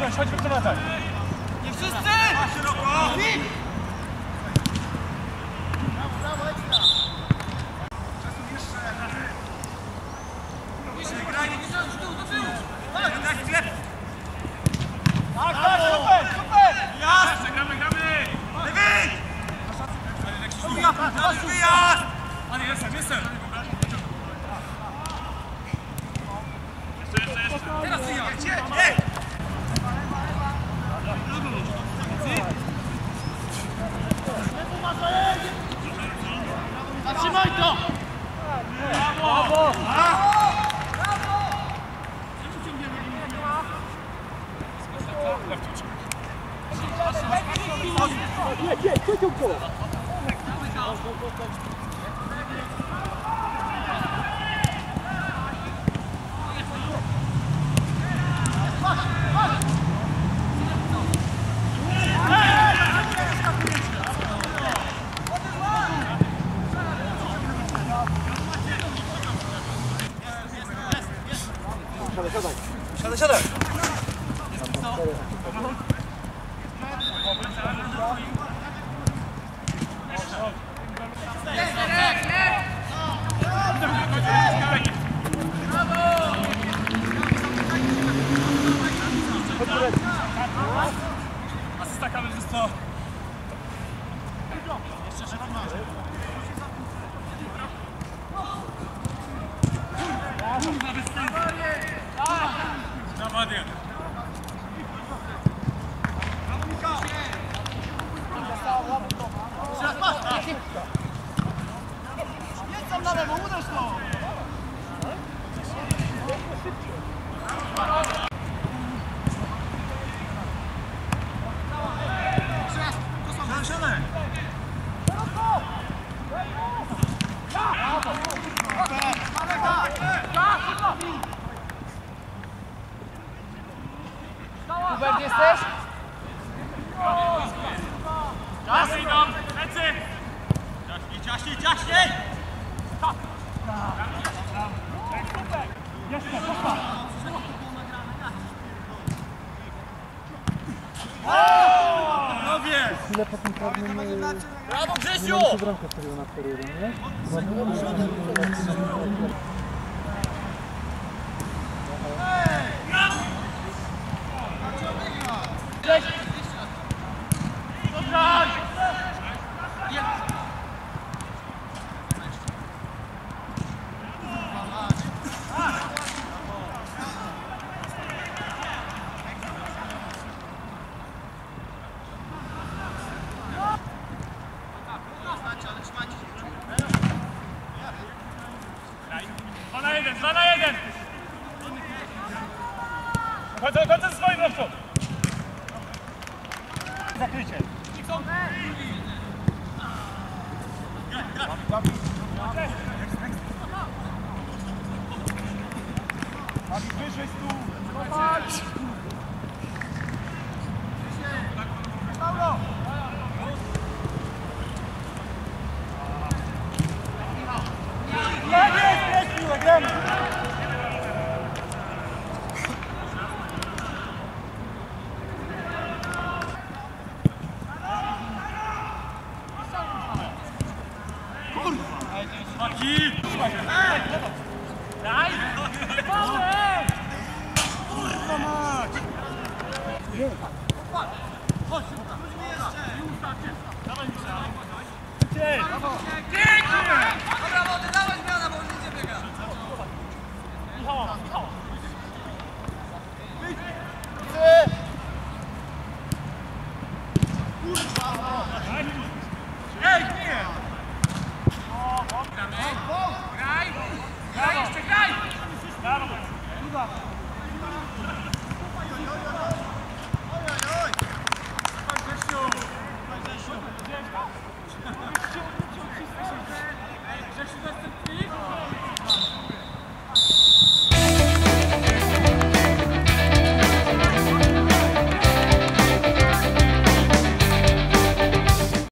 Chodź, chodź, wykonać. Nie wszyscy! Tak, tak, super, super! Jasne, gramy, gramy! Lewy! Wyjazd! Ale jestem, jestem. Teraz wyjazd! Nie! Zatrzymaj to! Brawo! Siadaj, siadaj. Asysta kamerzysto. Brawo, Hubert, jesteś? Czas idą, lecy. Ciaśniej, ciaśniej, ciaśniej. Jeszcze, poszła. Panowie! Chwilę po tym e, Brawo, Grzesiu! bramkę wtedy na 4-1, nie? Chodzę, chodzę ze swoim rączką! Zakrycie! Wyżej stół! Paulo! Ty! Dobra, młody, dawaj zmiana, bo już nie biega. Michała, Michała!